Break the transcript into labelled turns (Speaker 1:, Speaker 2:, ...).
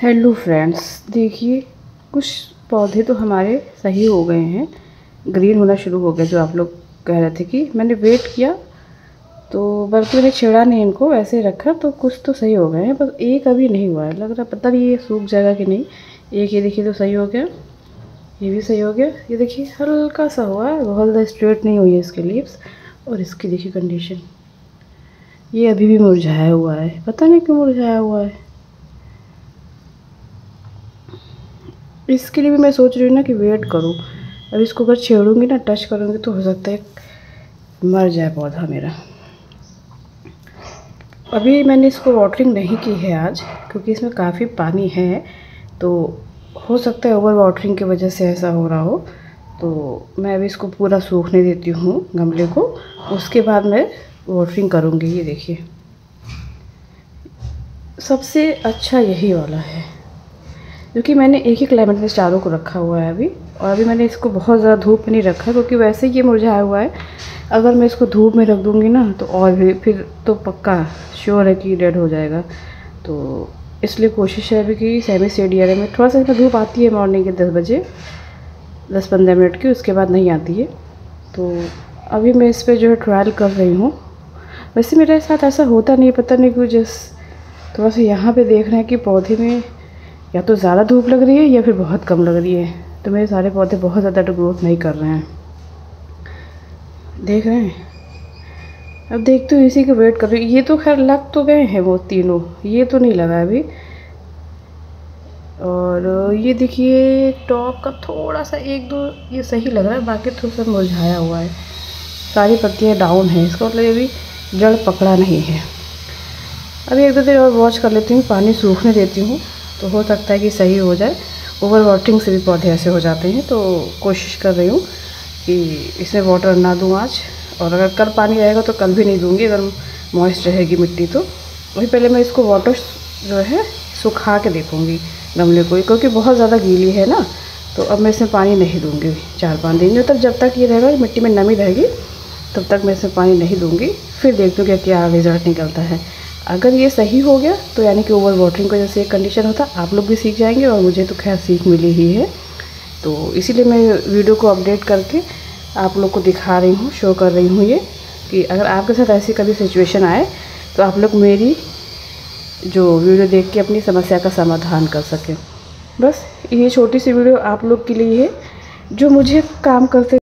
Speaker 1: Hello friends देखिए, कुछ पौधे तो हमारे सही हो गए हैं। ग्रीन होना शुरू हो गया, जो आप लोग कह रहे थे कि मैंने वेट किया। तो बल्कि मैंने छेड़ा नहीं इनको, ऐसे रखा तो कुछ तो सही हो गए हैं, बस एक अभी नहीं हुआ है। लग रहा पता नहीं ये सूख जाएगा कि नहीं। एक ये देखिए तो सही हो गया, ये भी सही हो गया। ये देखिए, हल्का सा हुआ है, बहुत ज़्यादा स्ट्रेट नहीं हुई है इसके लीव्स और इसकी देखिए कंडीशन ये अभी भी मुरझाया हुआ है, पता नहीं क्यों मुरझाया हुआ है। इसके लिए भी मैं सोच रही हूँ ना कि वेट करूँ। अब इसको अगर छेड़ूँगी ना टच करूँगी तो हो सकता है मर जाए पौधा मेरा। अभी मैंने इसको वाटरिंग नहीं की है आज, क्योंकि इसमें काफ़ी पानी है तो हो सकता है ओवर वाटरिंग की वजह से ऐसा हो रहा हो। तो मैं अभी इसको पूरा सूखने देती हूँ गमले को। उसके बाद मैं वाटरिंग करूँगी, ये देखिए। सबसे अच्छा यही वाला है। क्योंकि मैंने एक ही क्लाइमेट में चारों को रखा हुआ है अभी, और अभी मैंने इसको बहुत ज़्यादा धूप में नहीं रखा क्योंकि वैसे ही ये मुरझाया हुआ है। अगर मैं इसको धूप में रख दूँगी ना तो और भी, फिर तो पक्का श्योर है कि डेड हो जाएगा। तो इसलिए कोशिश है अभी कि सेमी सेड एरिया में थोड़ा सा इसमें धूप आती है मॉर्निंग के दस बजे, दस पंद्रह मिनट की, उसके बाद नहीं आती है। तो अभी मैं इस पर जो है ट्रायल कर रही हूँ। वैसे मेरे साथ ऐसा होता नहीं पता नहीं क्यों जस थोड़ा सा यहाँ पे देख रहे हैं कि पौधे में या तो ज़्यादा धूप लग रही है या फिर बहुत कम लग रही है। तो मेरे सारे पौधे बहुत ज़्यादा ग्रोथ नहीं कर रहे हैं। देख रहे हैं? अब देखते हो इसी का वेट कर रही ये तो खैर लग तो गए हैं वो तीनों। ये तो नहीं लगा अभी। और ये देखिए टॉप का थोड़ा सा एक दो ये सही लग रहा है, बाकी थोड़ा सा मुरझाया हुआ है। सारी पत्तियाँ डाउन हैं, इसका मतलब अभी जड़ पकड़ा नहीं है। अभी एक दो देर और वॉच कर लेती हूँ, पानी सूखने देती हूँ। तो हो सकता है कि सही हो जाए। ओवर वाटरिंग से भी पौधे ऐसे हो जाते हैं तो कोशिश कर रही हूँ कि इसमें वाटर ना दूँ आज। और अगर कल पानी रहेगा तो कल भी नहीं दूँगी, अगर मॉइस्ट रहेगी मिट्टी तो। वही पहले मैं इसको वाटर जो है, सुखा के देखूँगी गमले को, क्योंकि बहुत ज़्यादा गीली है ना। तो अब मैं इसमें पानी नहीं दूँगी चार पाँच दिन। तब जब तक ये रहेगा, मिट्टी में नमी रहेगी, तब तक मैं इसमें पानी नहीं दूँगी। फिर देखती हूँ क्या क्या रिज़ल्ट निकलता है। अगर ये सही हो गया तो यानी कि ओवर वाटरिंग की वजह से एक कंडीशन होता, आप लोग भी सीख जाएँगे और मुझे तो खैर सीख मिली ही है। तो इसीलिए मैं वीडियो को अपडेट करके आप लोग को दिखा रही हूँ शो कर रही हूँ ये, कि अगर आपके साथ ऐसी कभी सिचुएशन आए तो आप लोग मेरी जो वीडियो देख के अपनी समस्या का समाधान कर सकें। बस, ये छोटी सी वीडियो आप लोग के लिए है, जो मुझे काम करते